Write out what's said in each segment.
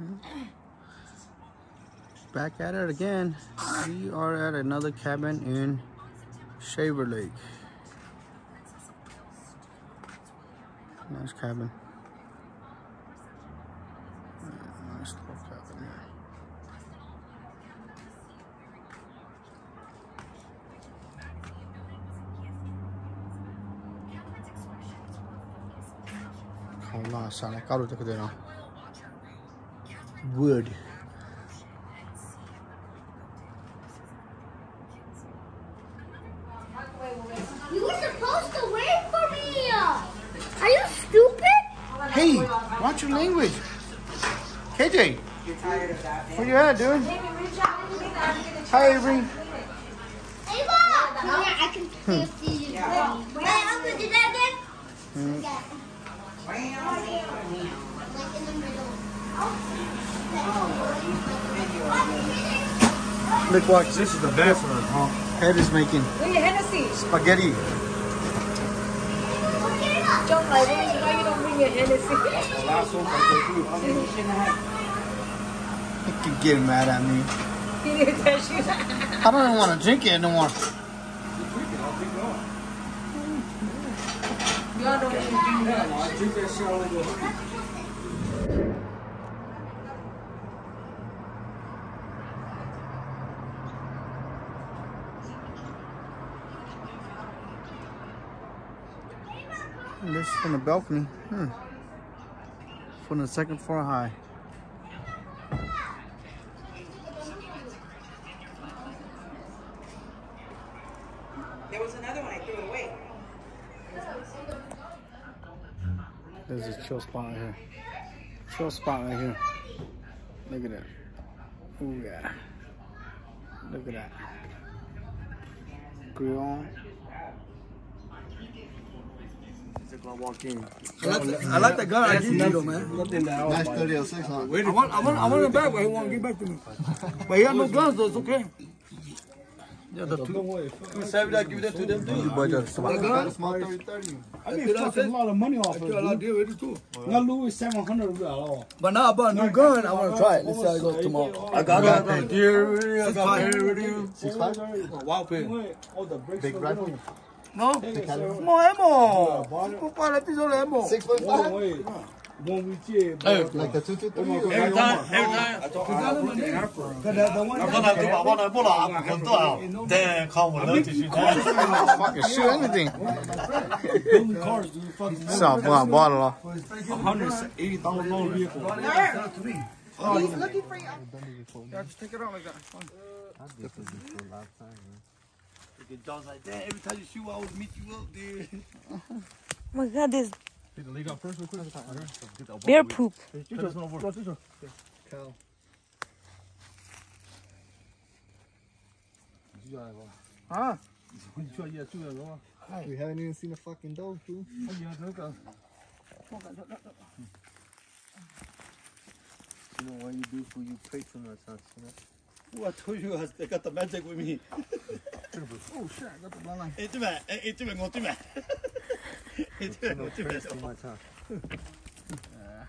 Back at it again. We are at another cabin in Shaver Lake. Nice cabin. Nice little cabin here. Hold sale caro te cadena. Wood. You were supposed to wait for me. Are you stupid? Hey, watch your language. KJ, where you at, dude? Hi, Avery. Ava! I can still see you. Hey, Uncle, did that again? Yeah. Like in the middle. Look, watch. This is the best one, huh? Head is making Where's your Hennessy? spaghetti. Don't like it. Why you don't bring your Hennessy? You can get mad at me. He didn't touch you. I don't even want to drink it anymore. Y'all don't even drink that. This is from the balcony. Hmm. From the second floor high. There was another one, I threw away. There's a chill spot right here. Chill spot right here. Look at that. Oh yeah. Look at that. Grill. I walk in. I like, the, I like the gun. I give you though, man. Nothing that I was Nice like, 306, huh? I want, I want, I want it back, but he won't give back to me. But he had no guns though. It's okay. Yeah, the two. You savvy that? Give that to them too. But just The gun? small 3030. I made fucking a lot of money off of feel a lot it. of deal with it too. dude. Not lose 700 at all. But now I bought a new gun. I want to try it. Let's see how it goes tomorrow. I got, I got deer with you. I got bear with you. Six five? Wow, pig. All the bricks Big are rifle? Non Moi, moi Faut pas les pisoler, moi C'est quoi ça Bon métier. Like the two é, three. É bom, é bom, é bom. It's fine. John's like, damn, every time you shoot, I always meet you up, dude. Oh my god, this bear poop. Cow. Huh? We haven't even seen a fucking dog, dude. You know what you do for you patrons, huh? You know? Ooh, I told you guys, they got the magic with me. oh shit, I got the blind line. It's bad, it's bad, it's bad. It's bad, it's bad. too much, huh? Yeah.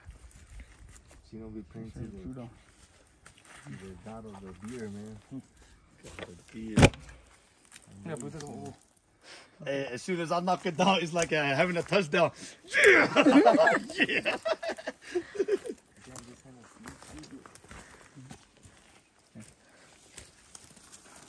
She gonna be playing too the, the bottle of the beer, man. God, the beer. Yeah, but this one. Hey, as soon as I knock it down, it's like uh, having a touchdown. Yeah! yeah!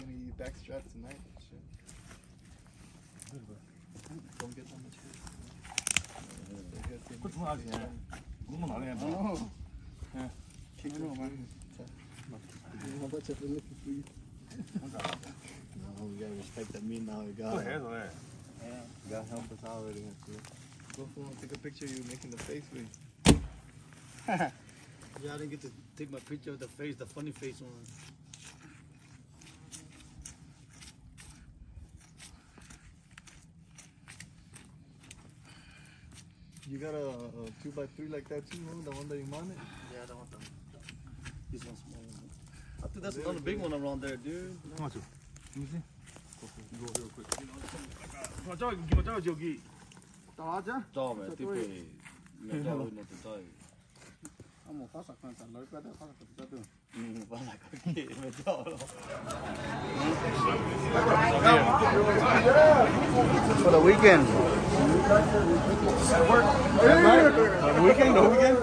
You gonna eat backstrap tonight? Shit. Don't get that much. Oh. Yeah. Keep it man. How much I've been looking for you. No, we gotta respect that me now, God. God help us already. Go for him, take a picture of you making the face with. Yeah, I didn't get to take my picture of the face, the funny face one. You got a, a two by three like that too, huh? The one that you mounted? Yeah, I don't want that. This one's small. one. I think that's another big one around there, dude. Come on, Let me see. Go real quick. Tome, tipo, me acabo de notar. Vamos, pasa cuenta, lo que te pasa cuenta tú. Mm, para aquí, me acabo. For the weekend. The weekend, the weekend?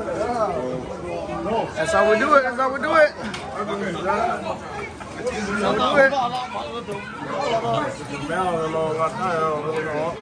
That's how we do it. That's how we do it. That's how we do it.